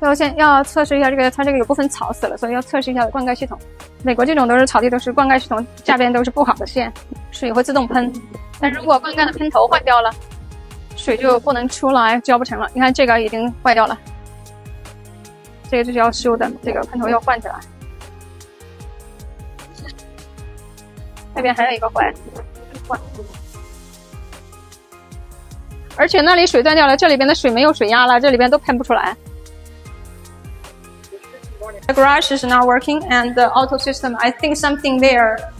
要先要测试一下这个，它这个有部分草死了，所以要测试一下灌溉系统。美国这种都是草地，都是灌溉系统下边都是不好的线，水会自动喷。但如果灌溉的喷头坏掉了，水就不能出来，浇不成了。你看这个已经坏掉了，这个就是要修的，这个喷头要换起来。那边还有一个坏，换。而且那里水断掉了，这里边的水没有水压了，这里边都喷不出来。The garage is not working and the auto system, I think something there.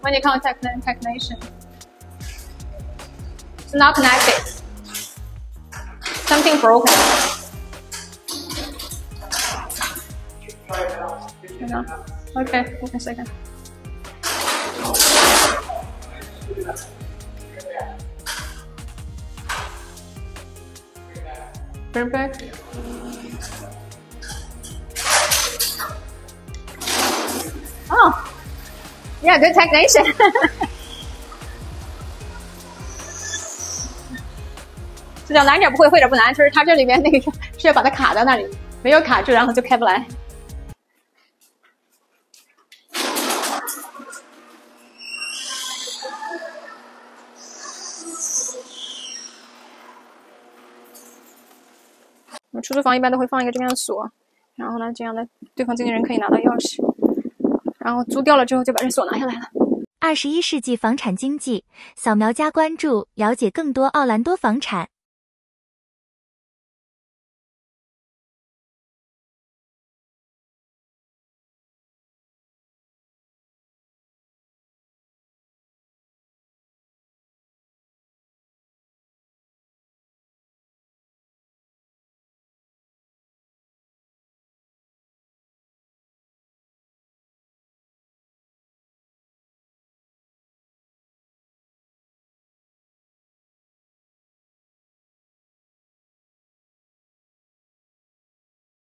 When you contact the technician, it's not connected. Something broken. Okay, a second. Perfect Oh, yeah, good technician. 这叫难者不会，会者不难。就是它这里面那个是要把它卡在那里，没有卡住，然后就开不来。我们出租房一般都会放一个这样的锁，然后呢，这样的对方经纪人可以拿到钥匙，然后租掉了之后就把这锁拿下来了。二十一世纪房产经济，扫描加关注，了解更多奥兰多房产。